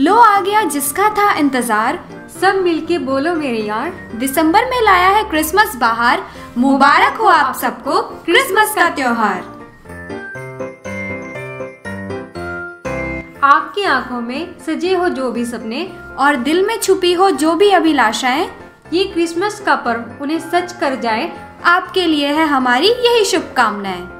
लो आ गया जिसका था इंतज़ार। सब मिलके बोलो मेरे यार, दिसंबर में लाया है क्रिसमस बाहर। मुबारक हो आप सबको, क्रिसमस का त्योहार। आपकी आँखों में सजे हो जो भी सपने और दिल में छुपी हो जो भी अभिलाषाएँ, ये क्रिसमस का पर्व उन्हें सच कर जाए, आपके लिए है हमारी यही शुभकामनाएँ।